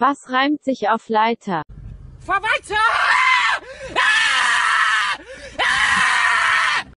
Was reimt sich auf Leiter? Verwalter!